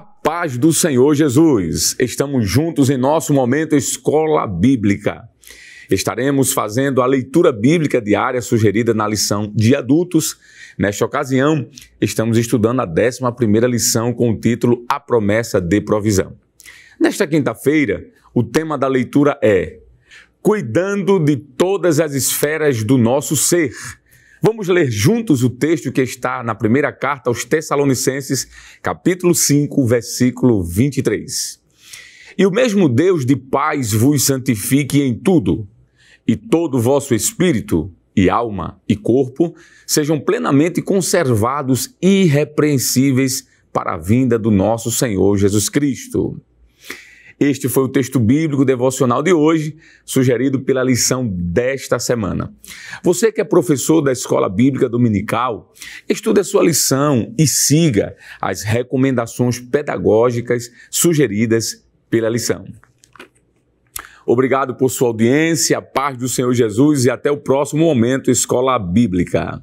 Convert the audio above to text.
paz do Senhor Jesus. Estamos juntos em nosso momento Escola Bíblica. Estaremos fazendo a leitura bíblica diária sugerida na lição de adultos. Nesta ocasião, estamos estudando a 11 lição com o título A Promessa de Provisão. Nesta quinta-feira, o tema da leitura é Cuidando de todas as esferas do nosso ser. Vamos ler juntos o texto que está na primeira carta aos Tessalonicenses, capítulo 5, versículo 23. E o mesmo Deus de paz vos santifique em tudo, e todo o vosso espírito, e alma e corpo sejam plenamente conservados irrepreensíveis para a vinda do nosso Senhor Jesus Cristo. Este foi o texto bíblico devocional de hoje, sugerido pela lição desta semana. Você que é professor da Escola Bíblica Dominical, estude a sua lição e siga as recomendações pedagógicas sugeridas pela lição. Obrigado por sua audiência, a paz do Senhor Jesus e até o próximo momento Escola Bíblica.